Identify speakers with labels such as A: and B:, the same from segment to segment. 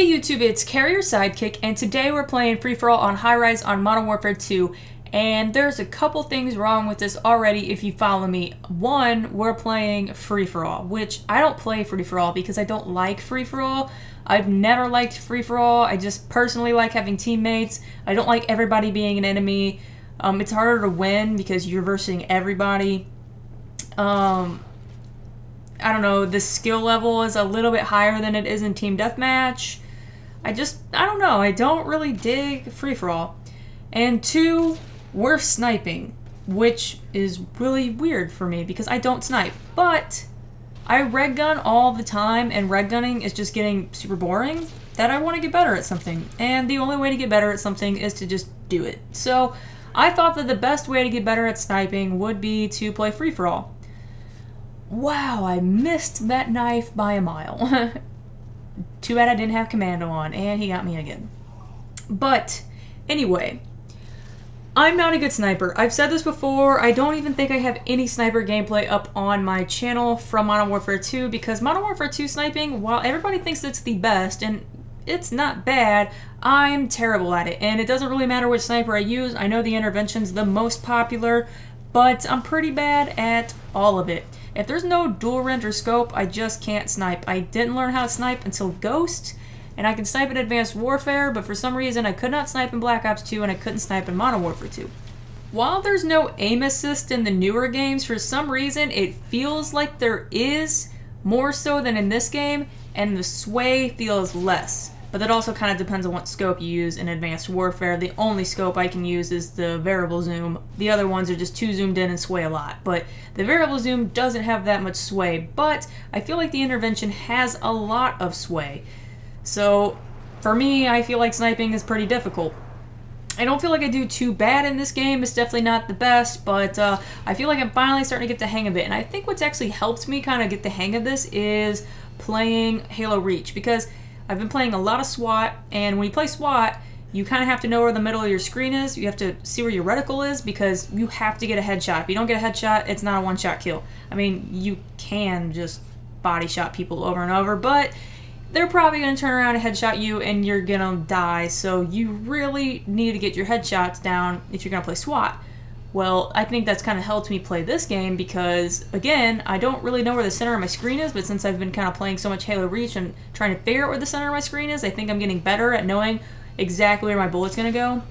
A: Hey YouTube, it's Kari iSydekick, and today we're playing Free For All on High Rise on Modern Warfare 2. And there's a couple things wrong with this already if you follow me. One, we're playing Free For All, which I don't play Free For All because I don't like Free For All. I've never liked Free For All. I just personally like having teammates. I don't like everybody being an enemy. Um, it's harder to win because you're versing everybody. Um, I don't know, the skill level is a little bit higher than it is in Team Deathmatch. I just, I don't know, I don't really dig free for all. And two, we're sniping, which is really weird for me because I don't snipe. But I red gun all the time, and red gunning is just getting super boring. That I want to get better at something, and the only way to get better at something is to just do it. So I thought that the best way to get better at sniping would be to play free for all. Wow, I missed that knife by a mile. Too bad I didn't have commando on, and he got me again. But, anyway, I'm not a good sniper. I've said this before, I don't even think I have any sniper gameplay up on my channel from Modern Warfare 2, because Modern Warfare 2 sniping, while everybody thinks it's the best, and it's not bad, I'm terrible at it. And it doesn't really matter which sniper I use, I know the intervention's the most popular, but I'm pretty bad at all of it. If there's no dual render scope, I just can't snipe. I didn't learn how to snipe until Ghost, and I can snipe in Advanced Warfare, but for some reason I could not snipe in Black Ops 2 and I couldn't snipe in Modern Warfare 2. While there's no aim assist in the newer games, for some reason it feels like there is more so than in this game, and the sway feels less. But that also kind of depends on what scope you use in Advanced Warfare. The only scope I can use is the variable zoom. The other ones are just too zoomed in and sway a lot. But the variable zoom doesn't have that much sway, but I feel like the intervention has a lot of sway. So for me, I feel like sniping is pretty difficult. I don't feel like I do too bad in this game. It's definitely not the best, but uh, I feel like I'm finally starting to get the hang of it. And I think what's actually helped me kind of get the hang of this is playing Halo Reach because I've been playing a lot of SWAT, and when you play SWAT, you kind of have to know where the middle of your screen is. You have to see where your reticle is because you have to get a headshot. If you don't get a headshot, it's not a one-shot kill. I mean, you can just body shot people over and over, but they're probably going to turn around and headshot you and you're going to die. So you really need to get your headshots down if you're going to play SWAT. Well, I think that's kind of helped me play this game because, again, I don't really know where the center of my screen is, but since I've been kind of playing so much Halo Reach and trying to figure out where the center of my screen is, I think I'm getting better at knowing exactly where my bullet's going to go.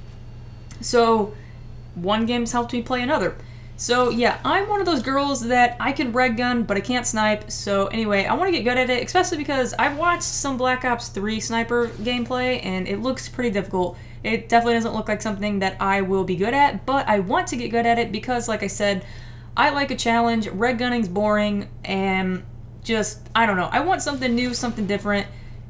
A: So, one game's helped me play another. So, yeah, I'm one of those girls that I can red gun, but I can't snipe. So, anyway, I want to get good at it, especially because I've watched some Black Ops 3 sniper gameplay, and it looks pretty difficult. It definitely doesn't look like something that I will be good at, but I want to get good at it because, like I said, I like a challenge. Red gunning's boring, and just, I don't know. I want something new, something different.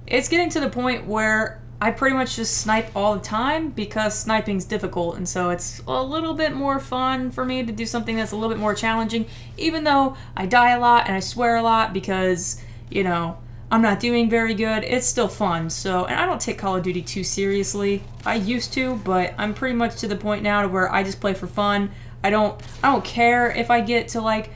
A: It's getting to the point where I pretty much just snipe all the time because sniping's difficult, and so it's a little bit more fun for me to do something that's a little bit more challenging, even though I die a lot and I swear a lot because, you know, I'm not doing very good, it's still fun. So, and I don't take Call of Duty too seriously. I used to, but I'm pretty much to the point now to where I just play for fun. I don't I don't care if I get to like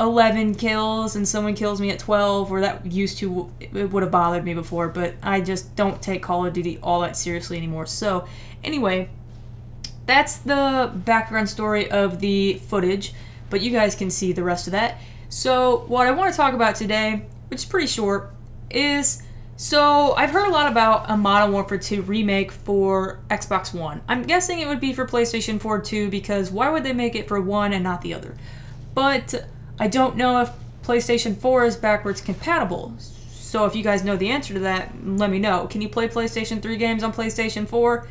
A: 11 kills and someone kills me at 12 or that used to it would have bothered me before, but I just don't take Call of Duty all that seriously anymore. So, anyway, that's the background story of the footage, but you guys can see the rest of that. So, what I want to talk about today which is pretty short, is so I've heard a lot about a Modern Warfare 2 remake for Xbox One. I'm guessing it would be for PlayStation 4 too, because why would they make it for one and not the other? But I don't know if PlayStation 4 is backwards compatible. So if you guys know the answer to that, let me know. Can you play PlayStation 3 games on PlayStation 4?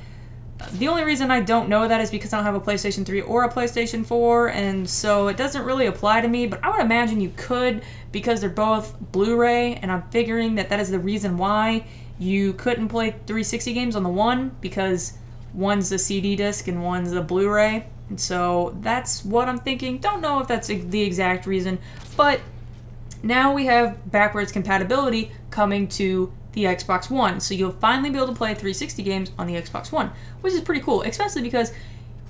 A: The only reason I don't know that is because I don't have a PlayStation 3 or a PlayStation 4, and so it doesn't really apply to me, but I would imagine you could because they're both Blu-ray, and I'm figuring that that is the reason why you couldn't play 360 games on the one, because one's a CD disc and one's a Blu-ray, and so that's what I'm thinking. Don't know if that's the exact reason, but now we have backwards compatibility coming to the Xbox One. So you'll finally be able to play 360 games on the Xbox One, which is pretty cool, especially because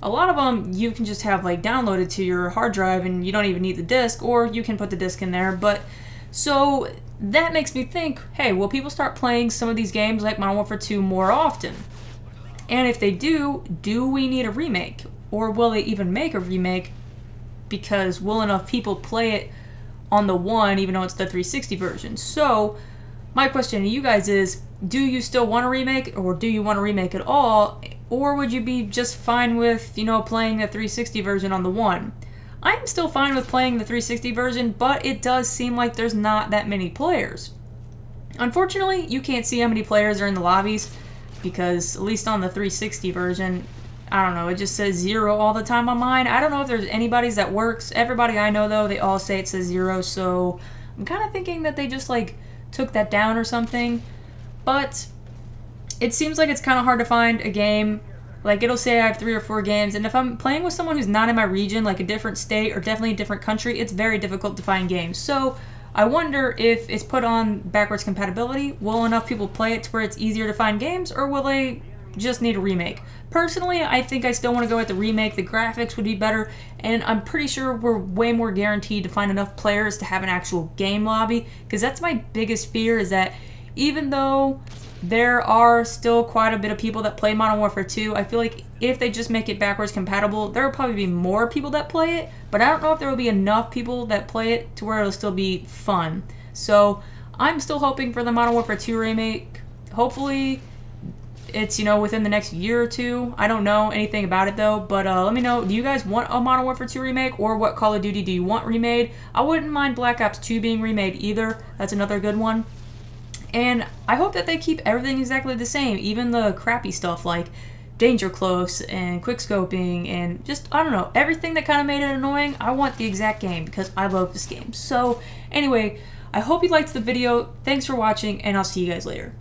A: a lot of them you can just have like downloaded to your hard drive and you don't even need the disc, or you can put the disc in there. But So that makes me think, hey, will people start playing some of these games like Modern Warfare 2 more often? And if they do, do we need a remake? Or will they even make a remake because will enough people play it on the one even though it's the 360 version? So my question to you guys is, do you still want a remake or do you want a remake at all? Or would you be just fine with, you know, playing the 360 version on the one? I'm still fine with playing the 360 version, but it does seem like there's not that many players. Unfortunately, you can't see how many players are in the lobbies because at least on the 360 version, I don't know, it just says zero all the time on mine. I don't know if there's anybody's that works. Everybody I know though, they all say it says zero, so I'm kind of thinking that they just like took that down or something. But it seems like it's kind of hard to find a game like it'll say I have three or four games, and if I'm playing with someone who's not in my region, like a different state or definitely a different country, it's very difficult to find games. So I wonder if it's put on backwards compatibility. Will enough people play it to where it's easier to find games, or will they just need a remake? Personally, I think I still want to go with the remake. The graphics would be better, and I'm pretty sure we're way more guaranteed to find enough players to have an actual game lobby, because that's my biggest fear is that even though there are still quite a bit of people that play Modern Warfare 2. I feel like if they just make it backwards compatible, there will probably be more people that play it, but I don't know if there will be enough people that play it to where it'll still be fun. So I'm still hoping for the Modern Warfare 2 remake. Hopefully it's, you know, within the next year or two. I don't know anything about it though, but uh, let me know, do you guys want a Modern Warfare 2 remake or what Call of Duty do you want remade? I wouldn't mind Black Ops 2 being remade either. That's another good one. And I hope that they keep everything exactly the same, even the crappy stuff like danger close and quick scoping and just I don't know everything that kind of made it annoying. I want the exact game because I love this game. So anyway, I hope you liked the video. Thanks for watching, and I'll see you guys later.